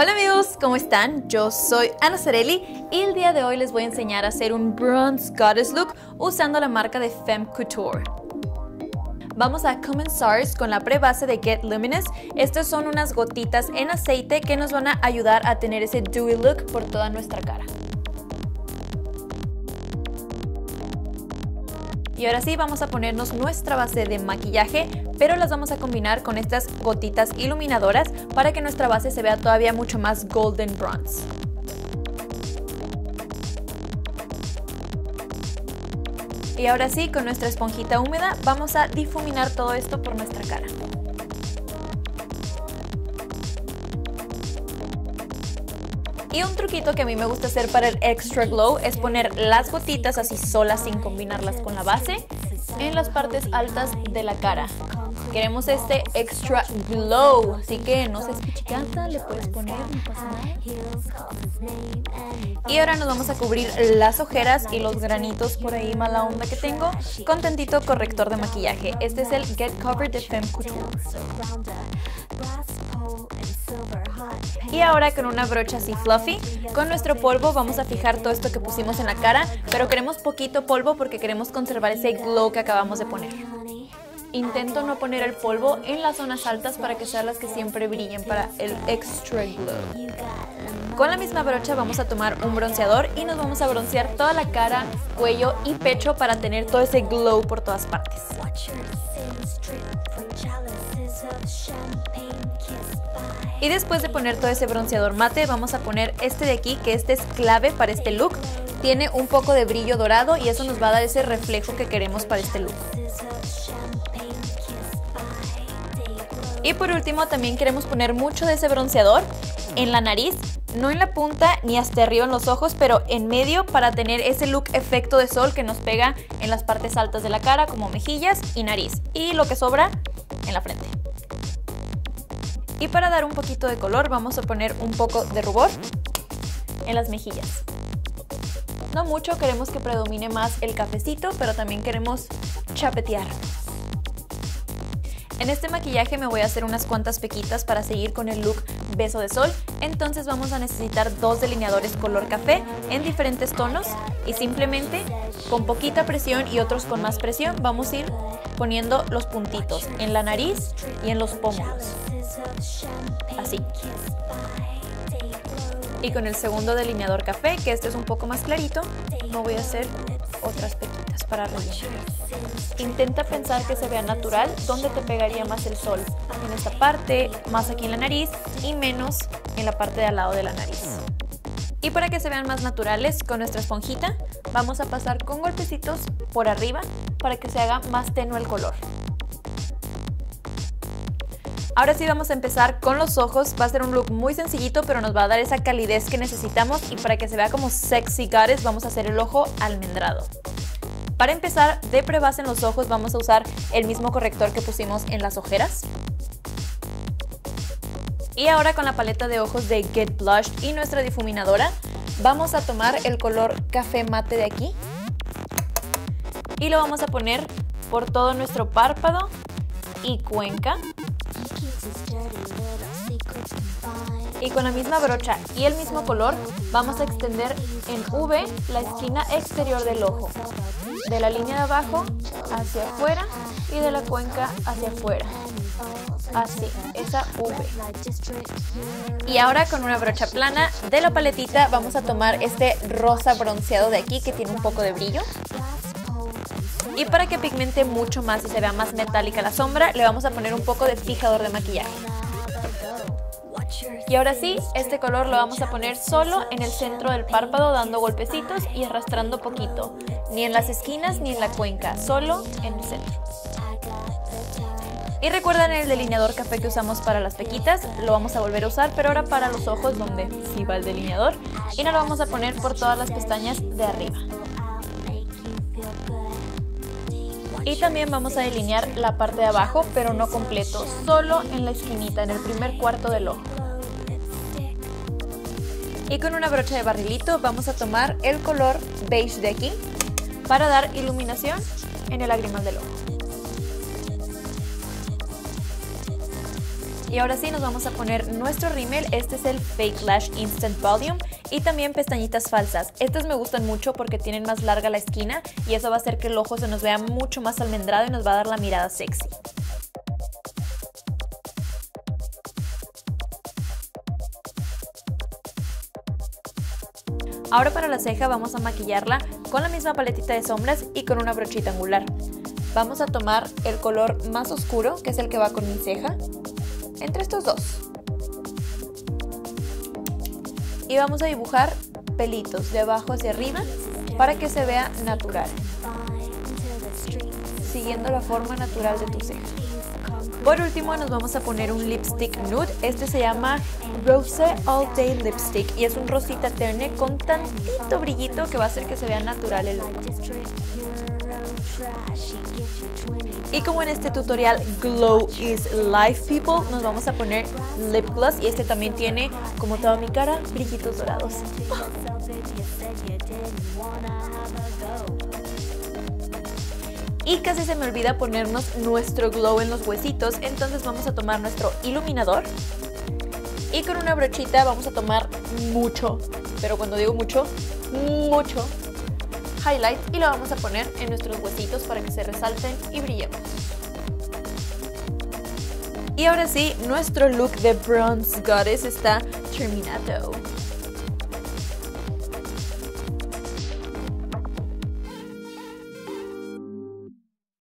Hola amigos, ¿cómo están? Yo soy Ana Cerelli y el día de hoy les voy a enseñar a hacer un Bronze Goddess look usando la marca de Femme Couture. Vamos a comenzar con la pre-base de Get Luminous. Estas son unas gotitas en aceite que nos van a ayudar a tener ese dewy look por toda nuestra cara. Y ahora sí vamos a ponernos nuestra base de maquillaje, pero las vamos a combinar con estas gotitas iluminadoras para que nuestra base se vea todavía mucho más golden bronze. Y ahora sí, con nuestra esponjita húmeda vamos a difuminar todo esto por nuestra cara. Y un truquito que a mí me gusta hacer para el extra glow es poner las gotitas así solas sin combinarlas con la base en las partes altas de la cara. Queremos este extra glow, así que no se escuchicanta, le puedes poner. Y ahora nos vamos a cubrir las ojeras y los granitos por ahí mala onda que tengo con tantito corrector de maquillaje. Este es el Get Covered de Femme Couture. Y ahora con una brocha así fluffy, con nuestro polvo vamos a fijar todo esto que pusimos en la cara, pero queremos poquito polvo porque queremos conservar ese glow que acabamos de poner. Intento no poner el polvo en las zonas altas para que sean las que siempre brillen para el extra glow. Con la misma brocha vamos a tomar un bronceador y nos vamos a broncear toda la cara, cuello y pecho para tener todo ese glow por todas partes. Y después de poner todo ese bronceador mate, vamos a poner este de aquí, que este es clave para este look. Tiene un poco de brillo dorado y eso nos va a dar ese reflejo que queremos para este look. Y por último también queremos poner mucho de ese bronceador en la nariz, no en la punta ni hasta arriba en los ojos, pero en medio para tener ese look efecto de sol que nos pega en las partes altas de la cara como mejillas y nariz. Y lo que sobra en la frente. Y para dar un poquito de color vamos a poner un poco de rubor en las mejillas. No mucho, queremos que predomine más el cafecito, pero también queremos chapetear. En este maquillaje me voy a hacer unas cuantas pequitas para seguir con el look beso de sol, entonces vamos a necesitar dos delineadores color café en diferentes tonos y simplemente con poquita presión y otros con más presión vamos a ir poniendo los puntitos en la nariz y en los pómulos. Así. Y con el segundo delineador café, que este es un poco más clarito, me voy a hacer otras pequitas para rellenar. Intenta pensar que se vea natural, donde te pegaría más el sol. En esta parte, más aquí en la nariz y menos en la parte de al lado de la nariz. Y para que se vean más naturales, con nuestra esponjita vamos a pasar con golpecitos por arriba para que se haga más tenue el color. Ahora sí vamos a empezar con los ojos, va a ser un look muy sencillito pero nos va a dar esa calidez que necesitamos y para que se vea como sexy goddess vamos a hacer el ojo almendrado. Para empezar, de prebase en los ojos vamos a usar el mismo corrector que pusimos en las ojeras. Y ahora con la paleta de ojos de Get Blush y nuestra difuminadora, vamos a tomar el color café mate de aquí y lo vamos a poner por todo nuestro párpado y cuenca y con la misma brocha y el mismo color vamos a extender en V la esquina exterior del ojo, de la línea de abajo hacia afuera y de la cuenca hacia afuera. Así, esa V. Y ahora con una brocha plana de la paletita vamos a tomar este rosa bronceado de aquí que tiene un poco de brillo. Y para que pigmente mucho más y se vea más metálica la sombra, le vamos a poner un poco de fijador de maquillaje. Y ahora sí, este color lo vamos a poner solo en el centro del párpado dando golpecitos y arrastrando poquito. Ni en las esquinas ni en la cuenca, solo en el centro. Y recuerden el delineador café que usamos para las pequitas, lo vamos a volver a usar, pero ahora para los ojos donde sí va el delineador. Y nos lo vamos a poner por todas las pestañas de arriba. Y también vamos a delinear la parte de abajo, pero no completo, solo en la esquinita, en el primer cuarto del ojo. Y con una brocha de barrilito vamos a tomar el color beige de aquí para dar iluminación en el lagrimal del ojo. Y ahora sí nos vamos a poner nuestro rímel, este es el Fake Lash Instant Volume y también pestañitas falsas. Estas me gustan mucho porque tienen más larga la esquina y eso va a hacer que el ojo se nos vea mucho más almendrado y nos va a dar la mirada sexy. Ahora para la ceja vamos a maquillarla con la misma paletita de sombras y con una brochita angular. Vamos a tomar el color más oscuro, que es el que va con mi ceja, entre estos dos. Y vamos a dibujar pelitos de abajo hacia arriba para que se vea natural, siguiendo la forma natural de tu ceja. Por último nos vamos a poner un lipstick nude, este se llama Rose All Day Lipstick y es un rosita terne con tantito brillito que va a hacer que se vea natural el look. Y como en este tutorial Glow is Life People, nos vamos a poner lip gloss y este también tiene, como toda mi cara, brillitos dorados. Y casi se me olvida ponernos nuestro glow en los huesitos, entonces vamos a tomar nuestro iluminador y con una brochita vamos a tomar mucho, pero cuando digo mucho, mucho highlight y lo vamos a poner en nuestros huesitos para que se resalten y brillemos. Y ahora sí, nuestro look de Bronze Goddess está terminado.